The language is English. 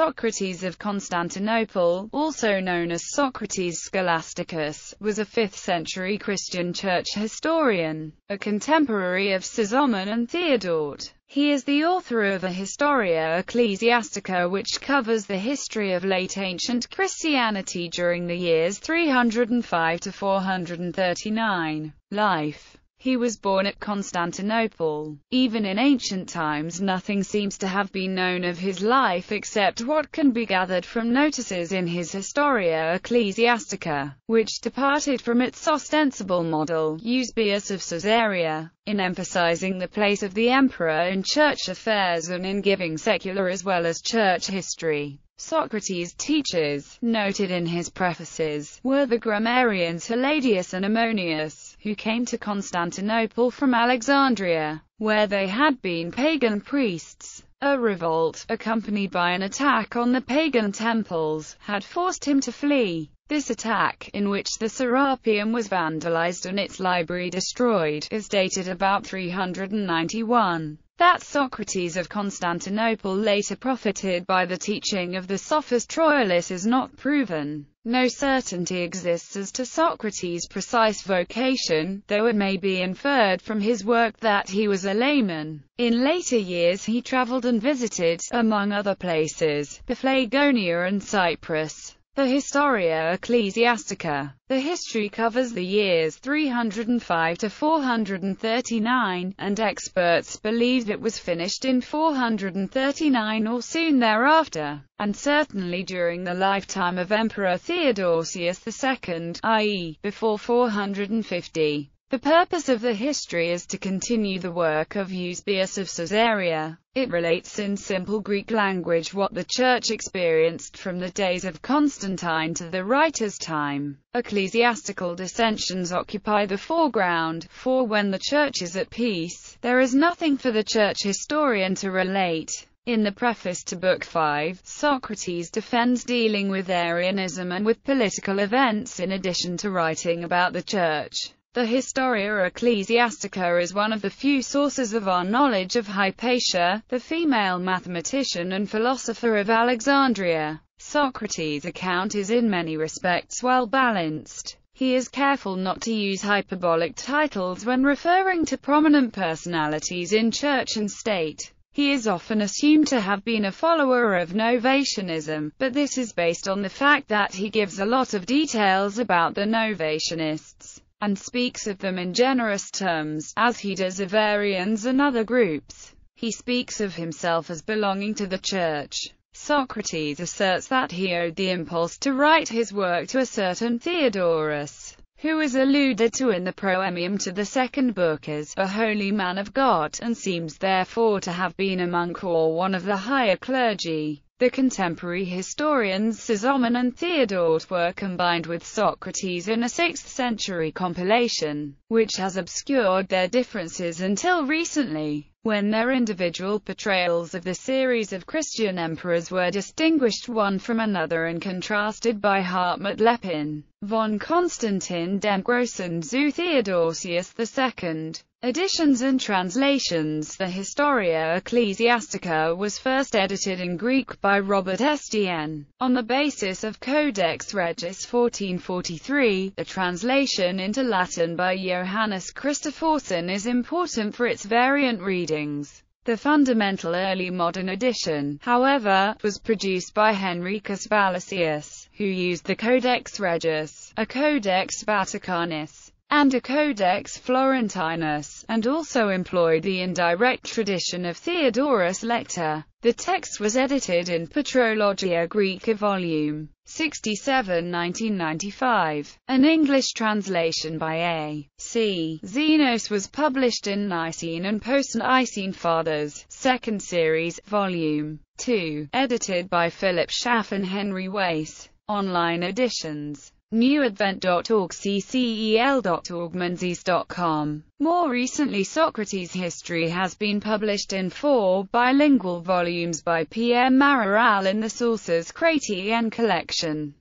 Socrates of Constantinople, also known as Socrates Scholasticus, was a 5th-century Christian church historian, a contemporary of Sozomen and Theodoret. He is the author of a Historia Ecclesiastica which covers the history of late ancient Christianity during the years 305 to 439. Life he was born at Constantinople. Even in ancient times nothing seems to have been known of his life except what can be gathered from notices in his Historia Ecclesiastica, which departed from its ostensible model, Eusebius of Caesarea, in emphasizing the place of the emperor in church affairs and in giving secular as well as church history. Socrates' teachers, noted in his prefaces, were the grammarians Helladius and Ammonius who came to Constantinople from Alexandria, where they had been pagan priests. A revolt, accompanied by an attack on the pagan temples, had forced him to flee. This attack, in which the Serapeum was vandalized and its library destroyed, is dated about 391. That Socrates of Constantinople later profited by the teaching of the sophist Troilus is not proven. No certainty exists as to Socrates' precise vocation, though it may be inferred from his work that he was a layman. In later years he traveled and visited, among other places, Paphlagonia and Cyprus. The Historia Ecclesiastica. The history covers the years 305 to 439, and experts believe it was finished in 439 or soon thereafter, and certainly during the lifetime of Emperor Theodosius II, i.e., before 450. The purpose of the history is to continue the work of Eusebius of Caesarea. It relates in simple Greek language what the Church experienced from the days of Constantine to the writer's time. Ecclesiastical dissensions occupy the foreground, for when the Church is at peace, there is nothing for the Church historian to relate. In the preface to Book 5, Socrates defends dealing with Arianism and with political events in addition to writing about the Church. The Historia Ecclesiastica is one of the few sources of our knowledge of Hypatia, the female mathematician and philosopher of Alexandria. Socrates' account is in many respects well balanced. He is careful not to use hyperbolic titles when referring to prominent personalities in church and state. He is often assumed to have been a follower of Novatianism, but this is based on the fact that he gives a lot of details about the Novatianists and speaks of them in generous terms, as he does of Arians and other groups. He speaks of himself as belonging to the Church. Socrates asserts that he owed the impulse to write his work to a certain Theodorus, who is alluded to in the Proemium to the second book as a holy man of God, and seems therefore to have been a monk or one of the higher clergy. The contemporary historians Sozomen and Theodoret were combined with Socrates in a 6th-century compilation, which has obscured their differences until recently, when their individual portrayals of the series of Christian emperors were distinguished one from another and contrasted by Hartmut Leppin, von Constantin dem Grossen zu Theodosius II. Editions and translations The Historia Ecclesiastica was first edited in Greek by Robert Estienne, on the basis of Codex Regius 1443. The translation into Latin by Johannes Christophersen is important for its variant readings. The fundamental early modern edition, however, was produced by Henricus Valesius, who used the Codex Regius, a Codex Vaticanus, and a Codex Florentinus, and also employed the indirect tradition of Theodorus Lector. The text was edited in Patrologia Graeca Volume 67 1995. An English translation by A. C. Zenos was published in Nicene and Post-Nicene Fathers, 2nd Series, Volume 2, edited by Philip Schaff and Henry Wace. Online editions newadvent.org ccel.org menzies.com. More recently Socrates' history has been published in four bilingual volumes by Pierre Maraval in the Sources Chrétiennes collection.